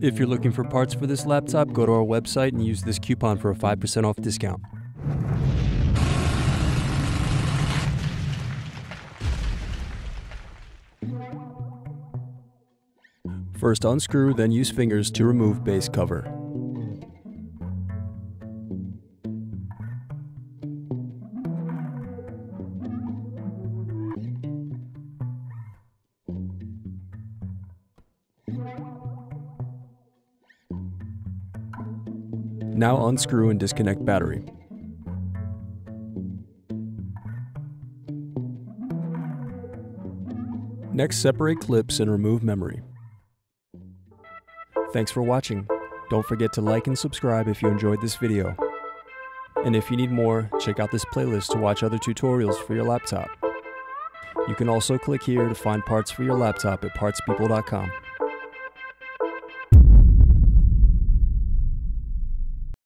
If you're looking for parts for this laptop, go to our website and use this coupon for a 5% off discount. First unscrew, then use fingers to remove base cover. Now unscrew and disconnect battery. Next, separate clips and remove memory. Thanks for watching. Don't forget to like and subscribe if you enjoyed this video. And if you need more, check out this playlist to watch other tutorials for your laptop. You can also click here to find parts for your laptop at partspeople.com.